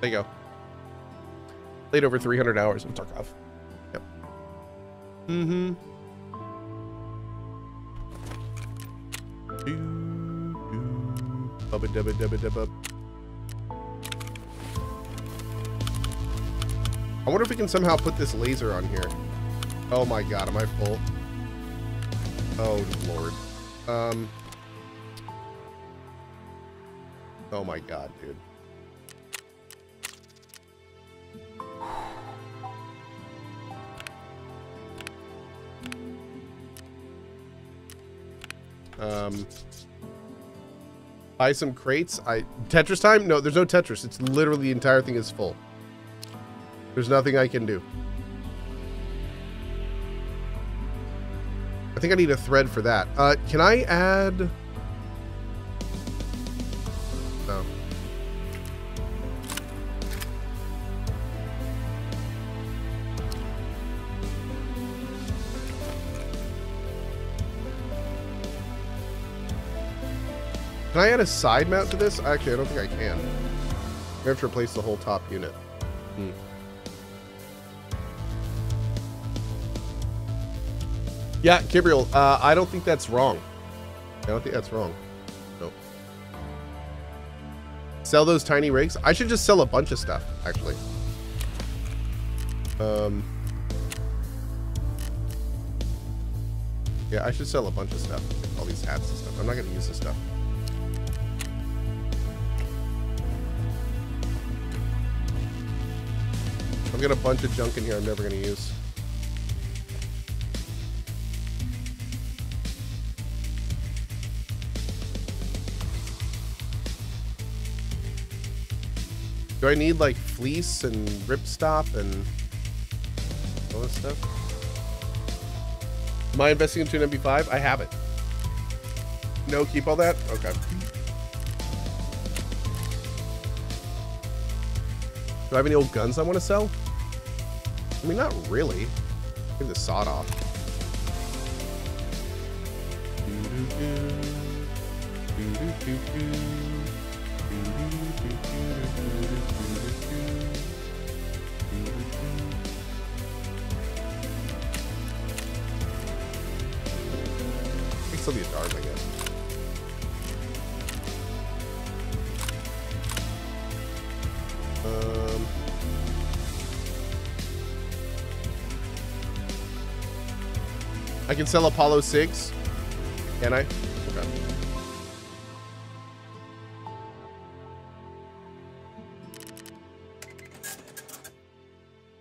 There you go. Played over 300 hours in Tarkov. Yep. Mm-hmm. Bubba dubba dubba dubba. I wonder if we can somehow put this laser on here. Oh my god, am I full? Oh lord. Um. Oh my god, dude. Um, buy some crates. I Tetris time? No, there's no Tetris. It's literally the entire thing is full. There's nothing I can do. I think I need a thread for that. Uh, can I add? Can I add a side mount to this? Actually, I don't think I can. I have to replace the whole top unit. Hmm. Yeah, Gabriel, uh, I don't think that's wrong. I don't think that's wrong. Nope. Sell those tiny rigs? I should just sell a bunch of stuff, actually. Um. Yeah, I should sell a bunch of stuff. All these hats and stuff. I'm not going to use this stuff. I've got a bunch of junk in here I'm never going to use. Do I need like fleece and ripstop and all this stuff? Am I investing into an MP5? I have it. No, keep all that? Okay. Do I have any old guns I want to sell? Mean, not really. Give the sawed off. It still be a dart, I guess. Can sell Apollo 6. Can I? Okay.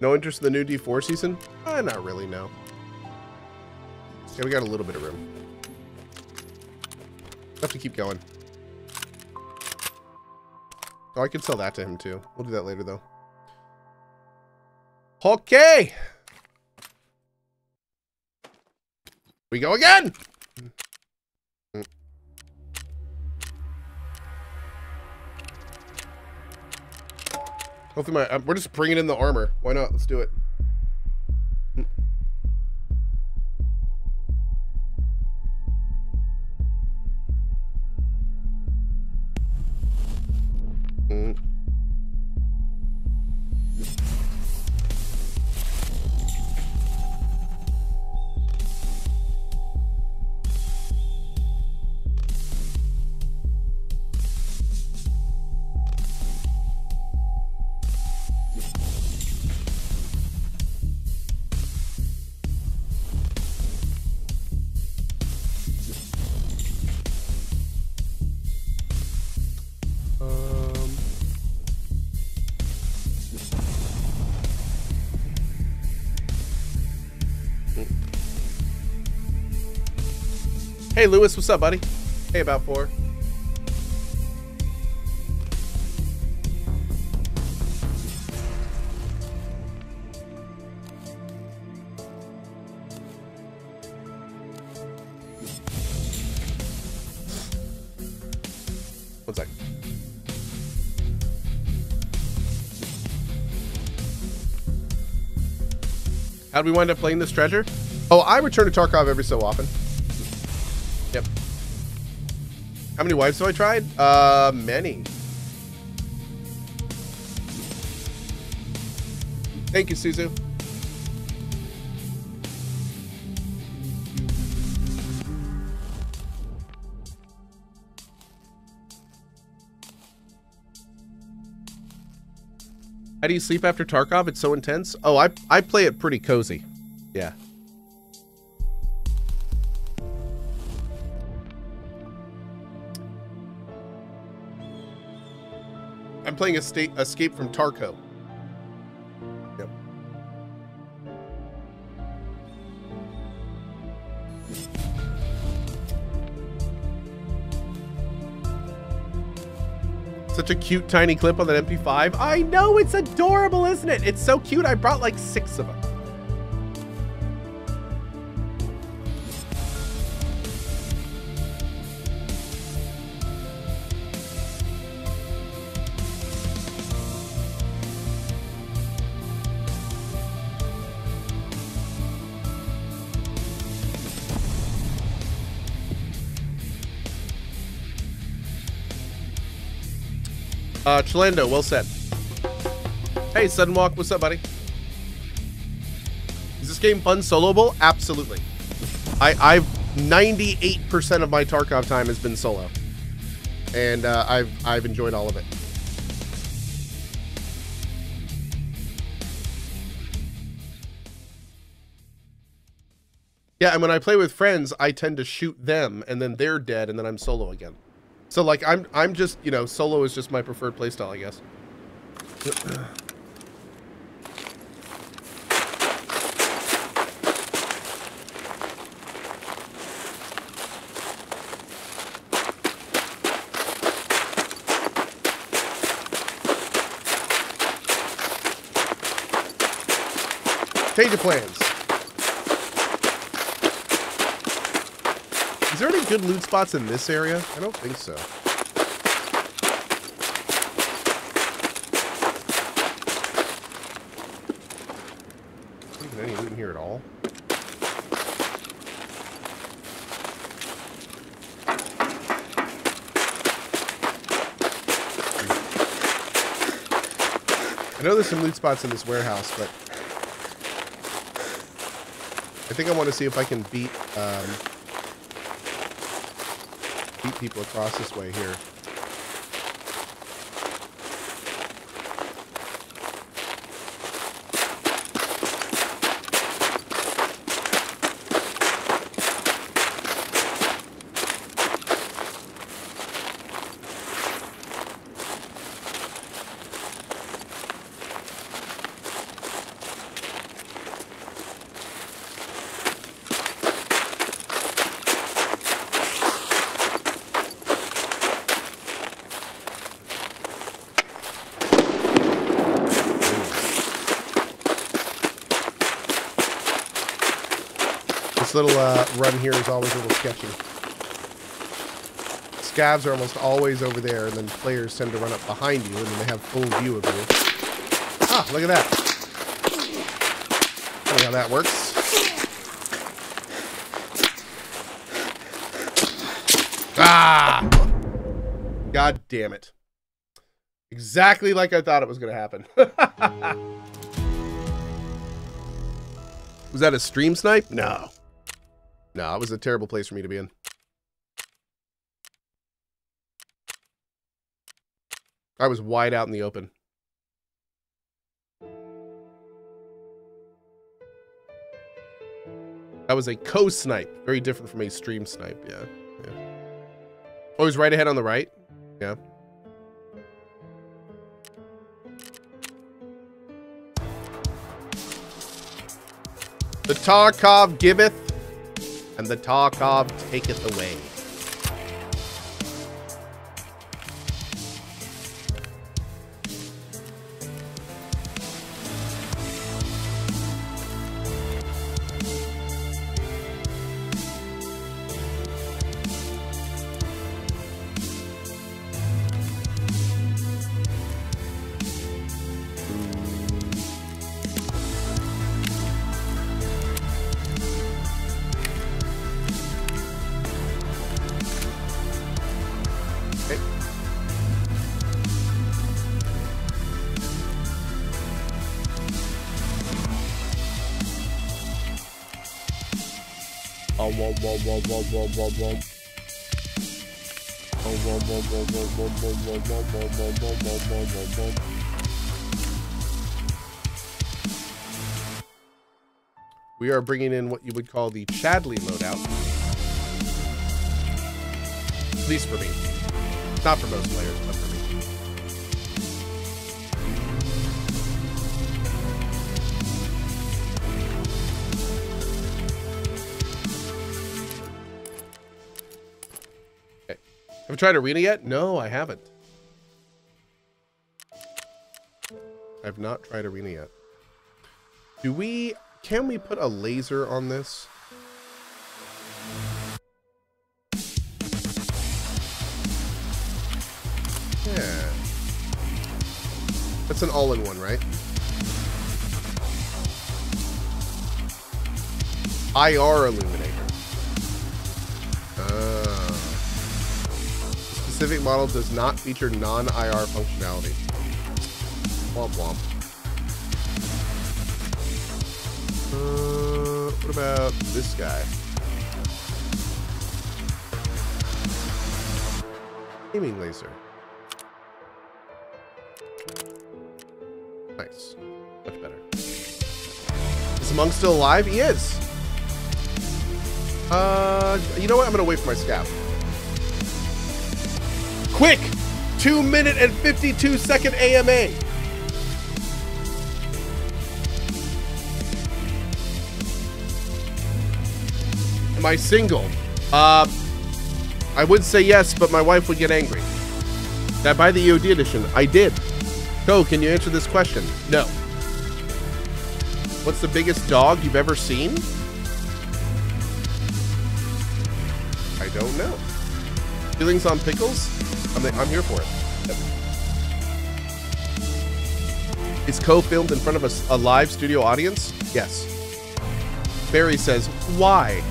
No interest in the new D4 season? Uh, not really, no. Yeah, we got a little bit of room. Have to keep going. Oh, I could sell that to him too. We'll do that later though. Okay. We go again. Hopefully my, uh, we're just bringing in the armor. Why not? Let's do it. Hey, Lewis, what's up, buddy? Hey, about four. One sec. How did we wind up playing this treasure? Oh, I return to Tarkov every so often. How many wives have I tried? Uh, many. Thank you, Suzu. How do you sleep after Tarkov? It's so intense. Oh, I I play it pretty cozy. Yeah. I'm playing Escape, Escape from Tarkov. Yep. Such a cute tiny clip on that MP5. I know, it's adorable, isn't it? It's so cute. I brought like six of them. Uh, Chalando, well said. Hey, Sudden Walk, what's up, buddy? Is this game fun soloable? Absolutely. I, I've 98% of my Tarkov time has been solo, and uh, I've I've enjoyed all of it. Yeah, and when I play with friends, I tend to shoot them, and then they're dead, and then I'm solo again. So like I'm I'm just you know solo is just my preferred playstyle, I guess. Change of plans. Is there any good loot spots in this area? I don't think so. Isn't any loot in here at all? I know there's some loot spots in this warehouse, but I think I want to see if I can beat um, beat people across this way here. Little uh, run here is always a little sketchy. Scavs are almost always over there, and then players tend to run up behind you, and then they have full view of you. Ah, look at that. See how that works. Ah! God damn it. Exactly like I thought it was going to happen. was that a stream snipe? No. No, it was a terrible place for me to be in. I was wide out in the open. That was a co-snipe. Very different from a stream snipe, yeah. yeah. Oh, he's right ahead on the right? Yeah. The Tarkov giveth and the Tarkov taketh away. We are bringing in what you would call the Chadley loadout. At least for me. Not for most players, but Have you tried Arena yet? No, I haven't. I've not tried Arena yet. Do we... Can we put a laser on this? Yeah. That's an all-in-one, right? IR illuminator. Specific model does not feature non-IR functionality. Womp womp. Uh, what about this guy? Aiming laser. Nice. Much better. Is Monk still alive? He is. Uh, you know what? I'm gonna wait for my scout. Quick! Two minute and 52 second AMA. Am I single? Uh, I would say yes, but my wife would get angry. Did I buy the EOD edition? I did. Go, can you answer this question? No. What's the biggest dog you've ever seen? I don't know. Feelings on pickles? I'm, I'm here for it. Yep. Is Cohh filmed in front of a, a live studio audience? Yes. Barry says, why?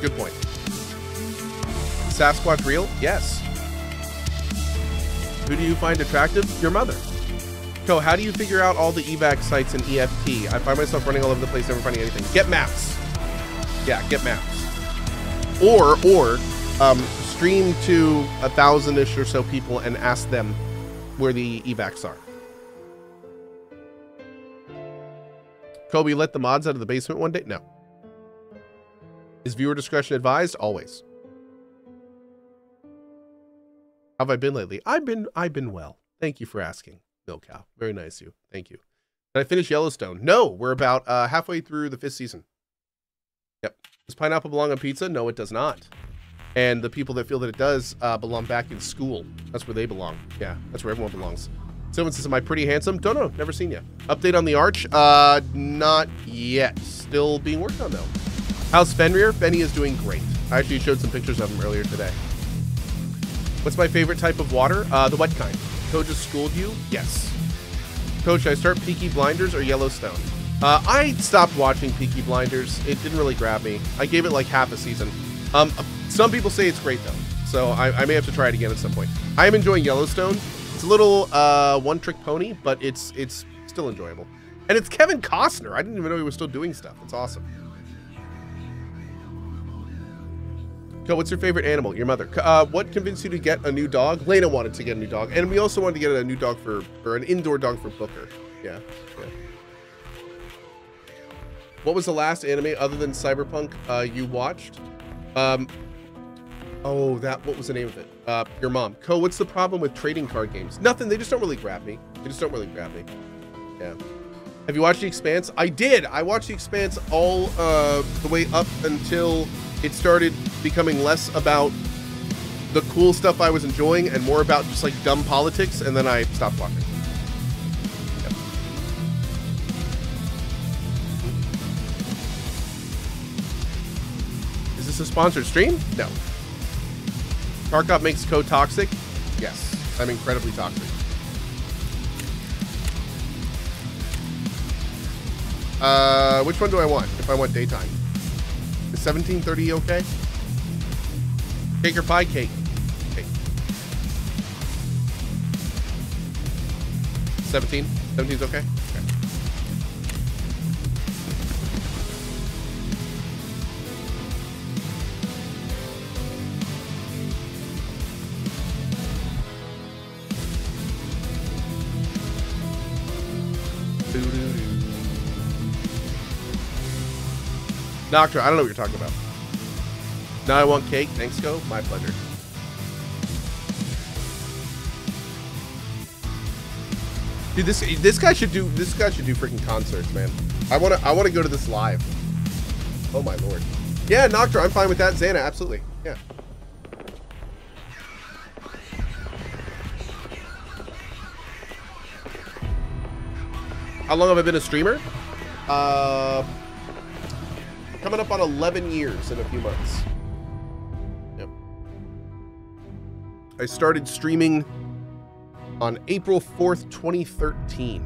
Good point. Sasquatch real? Yes. Who do you find attractive? Your mother. Cohh, how do you figure out all the evac sites in EFT? I find myself running all over the place, never finding anything. Get maps. Yeah, get maps. Or, or, um, stream to a thousand-ish or so people and ask them where the evacs are. Kobe, let the mods out of the basement one day? No. Is viewer discretion advised? Always. How have I been lately? I've been I've been well. Thank you for asking, Milk Cow. Very nice of you. Thank you. Did I finish Yellowstone? No, we're about uh, halfway through the fifth season. Yep. Does pineapple belong on pizza? No, it does not. And the people that feel that it does uh, belong back in school. That's where they belong. Yeah, that's where everyone belongs. Someone says, am I pretty handsome? Don't know. Never seen you. Update on the arch? Uh, not yet. Still being worked on, though. How's Fenrir? Benny is doing great. I actually showed some pictures of him earlier today. What's my favorite type of water? Uh, the wet kind. Coach just schooled you? Yes. Coach, I start Peaky Blinders or Yellowstone? Uh, I stopped watching Peaky Blinders. It didn't really grab me. I gave it like half a season. Um, some people say it's great though, so I, I may have to try it again at some point. I am enjoying Yellowstone. It's a little uh, one-trick pony, but it's it's still enjoyable. And it's Kevin Costner. I didn't even know he was still doing stuff. It's awesome. Cohh, what's your favorite animal? Your mother. Uh, what convinced you to get a new dog? Lena wanted to get a new dog, and we also wanted to get a new dog for, or an indoor dog for Booker. Yeah, yeah. What was the last anime other than Cyberpunk uh, you watched? Um, oh, that. What was the name of it? Uh, your mom. Co, what's the problem with trading card games? Nothing. They just don't really grab me. They just don't really grab me. Yeah. Have you watched The Expanse? I did. I watched The Expanse all uh, the way up until it started becoming less about the cool stuff I was enjoying and more about just like dumb politics, and then I stopped watching. Sponsored stream? No. Tarkov makes code toxic? Yes. I'm incredibly toxic. Uh, which one do I want? If I want daytime. Is 1730 okay? Cake or pie? Cake. Cake. 17? 17's okay? Okay. Noctra, I don't know what you're talking about. Now I want cake. Thanks, go. My pleasure. Dude, this this guy should do this guy should do freaking concerts, man. I wanna I wanna go to this live. Oh my lord. Yeah, Noctra, I'm fine with that. Xana, absolutely. Yeah. How long have I been a streamer? Uh, coming up on 11 years in a few months. Yep. I started streaming on April 4th, 2013.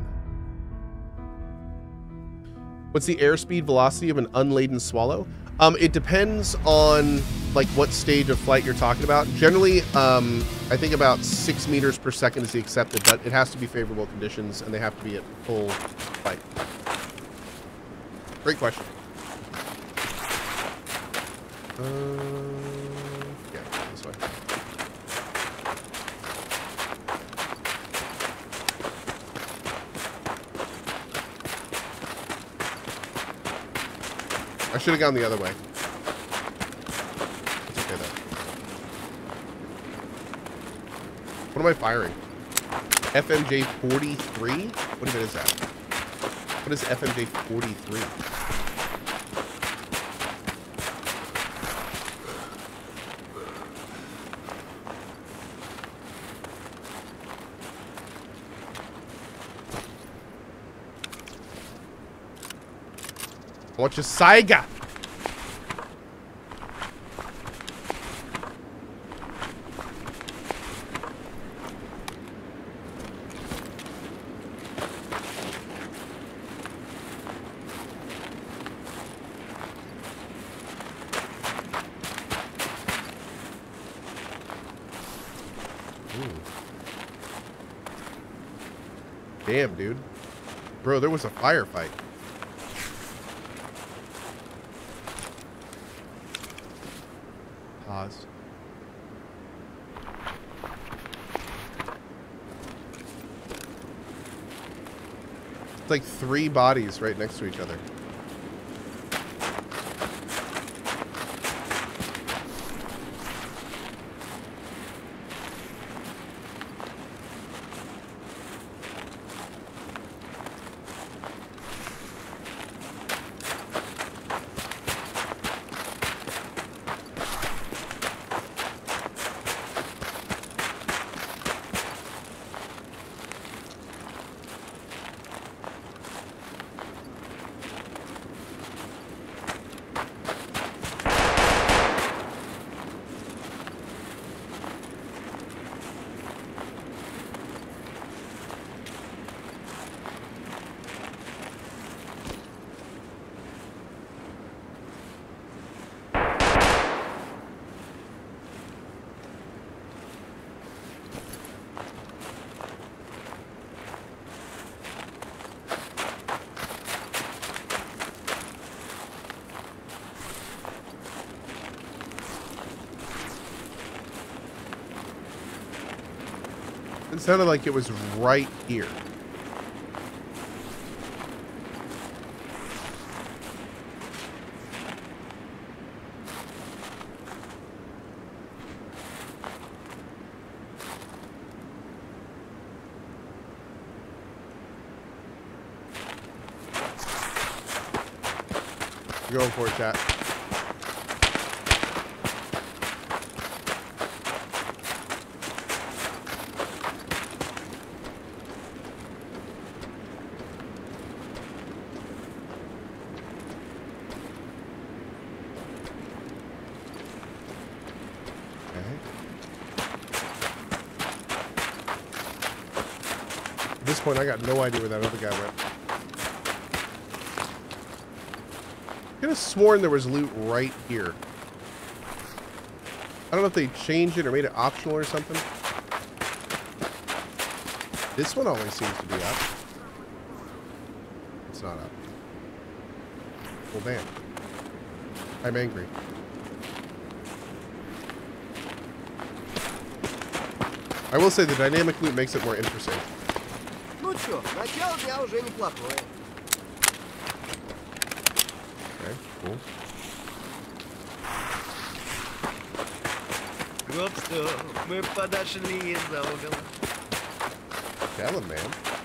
What's the airspeed velocity of an unladen swallow? Um, it depends on like what stage of flight you're talking about. Generally, um, I think about six meters per second is the accepted, but it has to be favorable conditions and they have to be at full flight. Great question. Uh, yeah, this way. I should have gone the other way. It's okay though. What am I firing? FMJ 43? What even is that? What is FMJ 43? Watch your Saiga. Damn, dude. Bro, there was a firefight. Pause. It's like three bodies right next to each other. It sounded like it was right here. Going for it, chat. Point, I got no idea where that other guy went. I could have sworn there was loot right here. I don't know if they changed it or made it optional or something. This one always seems to be up. It's not up. Oh, well, damn. I'm angry. I will say the dynamic loot makes it more interesting. Ну что, начало дня уже неплохое. Okay, cool. Вот что, мы подошли за угол. Tell man.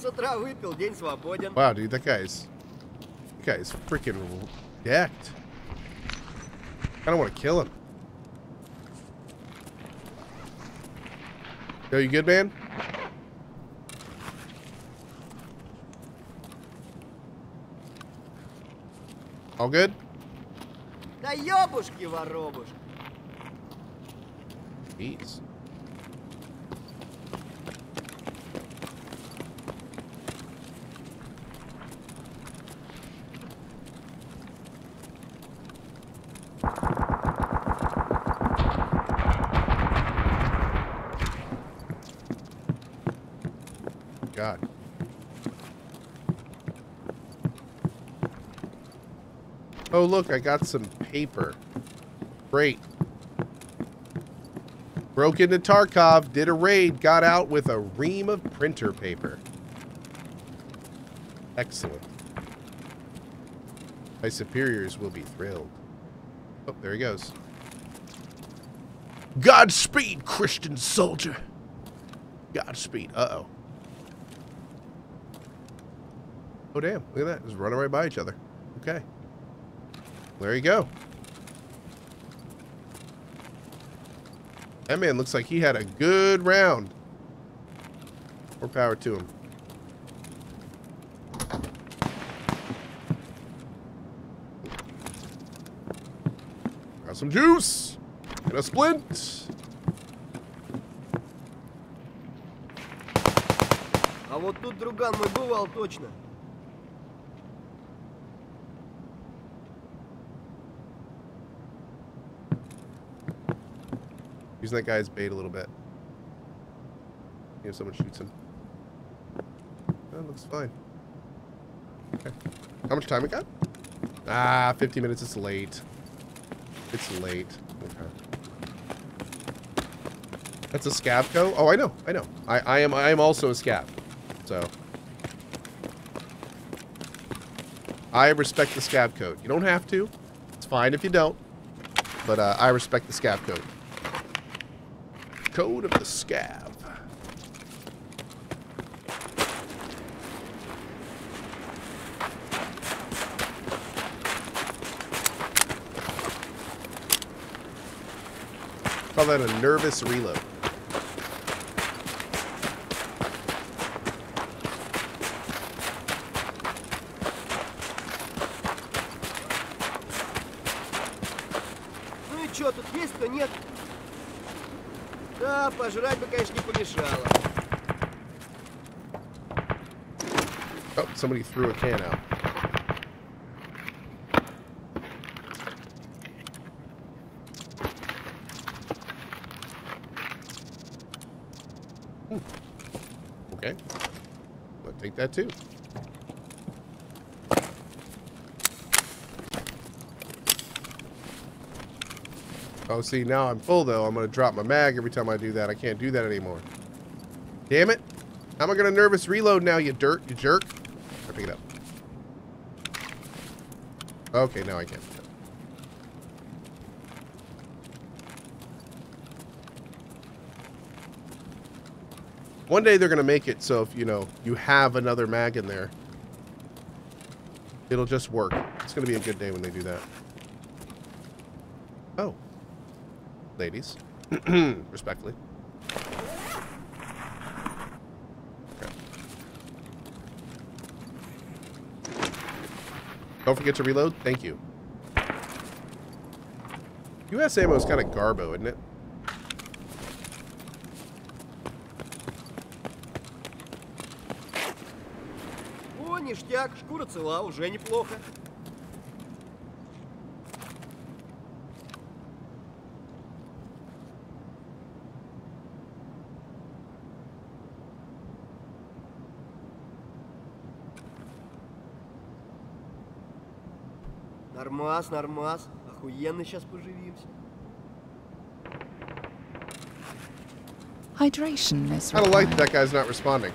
с утра выпил, день свободен. Wow, dude, that guy's that guy's freaking decked. I don't want to kill him. Yo, you good, man? All good? Да ёбушки воробушки. Jeez. Oh, look, I got some paper. Great. Broke into Tarkov, did a raid, got out with a ream of printer paper. Excellent. My superiors will be thrilled. Oh, there he goes. Godspeed, Christian soldier. Godspeed. Uh-oh. Oh, damn. Look at that. Just running right by each other. Okay. There you go. That man looks like he had a good round. More power to him. Got some juice. And a splint. А вот тут друган мой бывал точно. Using that guy's bait a little bit. If someone shoots him. That looks fine. Okay. How much time we got? Ah, 50 minutes. It's late. It's late. Okay. That's a scavco? Oh, I know. I know. I, I am I am also a Scav. So. I respect the Scav code. You don't have to. It's fine if you don't. But uh, I respect the Scav code. Code of the Scav. Call that a nervous reload. пожрать бы, конечно, не помешало. Oh, somebody threw a can out. Hmm. Okay. I'll take that too. Oh, see, now I'm full, though. I'm going to drop my mag every time I do that. I can't do that anymore. Damn it. How am I going to nervous reload now, you dirt, you jerk? I pick it up. Okay, now I can. One day they're going to make it so if, you know, you have another mag in there, it'll just work. It's going to be a good day when they do that. Oh Ladies. Respectfully. Okay. Don't forget to reload. Thank you. US ammo is kind of garbo, isn't it? О, ништяк, шкура цела, уже неплохо. Нормас, нормас. Охуенно сейчас поживимся. Hydration is I don't like that required. that guy's not responding.